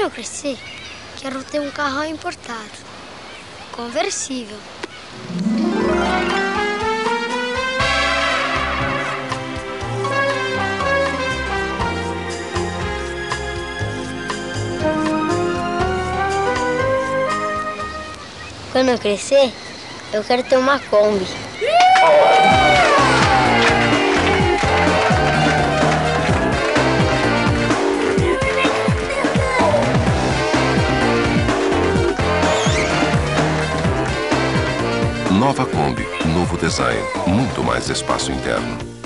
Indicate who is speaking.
Speaker 1: Quando eu crescer, quero ter um carro importado, conversível. Quando eu crescer, eu quero ter uma Kombi.
Speaker 2: Nova Kombi, novo design, muito mais espaço interno.